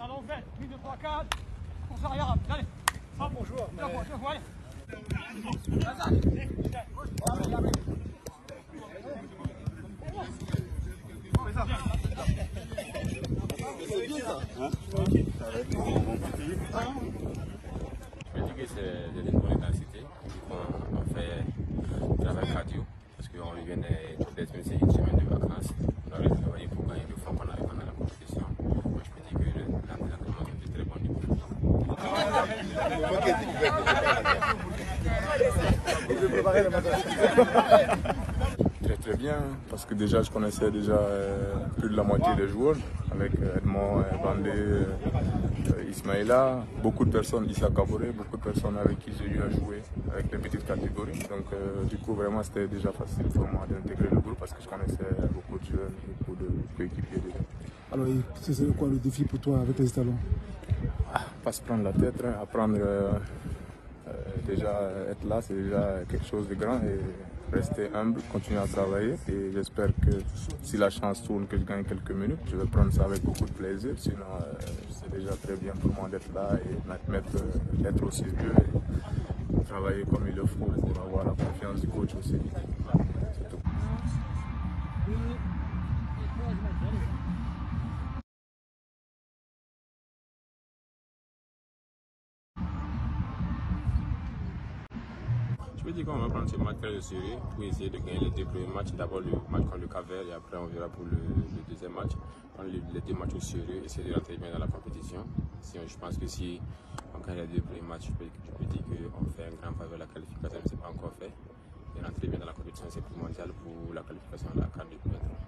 Belle, 1, 2, 3, 4. On s'en regarde, allez. Ah, bonjour. Je dis que c'est de. On, fait travail cardio parce qu'on revenait peut-être une semaine de vacances. On aurait travaillé pour gagner le fois qu'on arrive pendant la compétition. Moi, je peux dire que l'entraînement est de très bon niveau. Très très bien, parce que déjà je connaissais déjà euh, plus de la moitié des joueurs, avec euh, Edmond, euh, Bandé, Ismaïla, beaucoup de personnes, Issa Kaboré, beaucoup de personnes avec qui j'ai eu à jouer avec les petites catégories. Donc du coup vraiment c'était déjà facile pour moi d'intégrer le groupe parce que je connaissais beaucoup de joueurs, beaucoup de coéquipiers déjà. Alors, c'est quoi le défi pour toi avec les talons Pas se prendre la tête, hein, apprendre euh, euh, déjà être là, c'est déjà quelque chose de grand et rester humble, continuer à travailler et j'espère que si la chance tourne que je gagne quelques minutes, je vais prendre ça avec beaucoup de plaisir. Sinon, euh, c'est déjà très bien pour moi d'être là et mettre, euh, être au sérieux et travailler comme il le faut pour avoir la confiance du coach aussi. Je peux dire qu'on va prendre ce match très sérieux pour essayer de gagner les deux premiers matchs? D'abord le match contre le Caver et après on verra pour le, deuxième match. Prendre les, deux matchs au sérieux, essayer de rentrer bien dans la compétition. Si, je pense que si on gagne les deux premiers matchs, je peux, dire qu'on fait un grand faveur à la qualification, mais ce n'est pas encore fait. Et rentrer bien dans la compétition, c'est primordial pour la qualification à la CAN 2023.